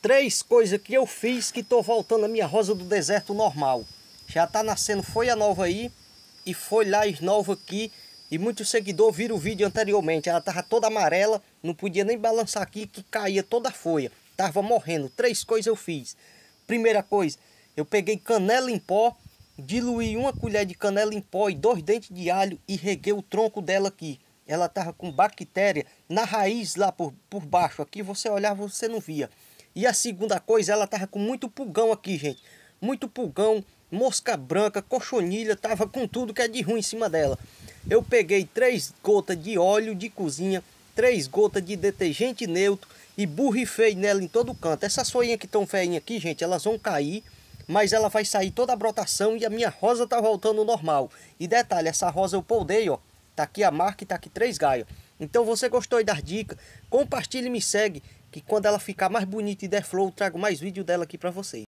três coisas que eu fiz que tô voltando a minha rosa do deserto normal. Já tá nascendo folha nova aí e folhas nova aqui. E muitos seguidores viram o vídeo anteriormente. Ela tava toda amarela, não podia nem balançar aqui que caía toda a folha. Tava morrendo. Três coisas eu fiz. Primeira coisa, eu peguei canela em pó, diluí uma colher de canela em pó e dois dentes de alho e reguei o tronco dela aqui. Ela tava com bactéria na raiz lá por, por baixo. Aqui você olhava, você não via. E a segunda coisa, ela tava com muito pulgão aqui, gente. Muito pulgão, mosca branca, cochonilha, tava com tudo que é de ruim em cima dela. Eu peguei três gotas de óleo de cozinha, três gotas de detergente neutro e borrifei nela em todo canto. Essas folhinhas que estão feinhas aqui, gente, elas vão cair, mas ela vai sair toda a brotação e a minha rosa tá voltando ao normal. E detalhe, essa rosa eu poldei, ó, tá aqui a marca e tá aqui três galhos. Então você gostou das dicas, compartilhe e me segue que quando ela ficar mais bonita e der flow, eu trago mais vídeo dela aqui para vocês.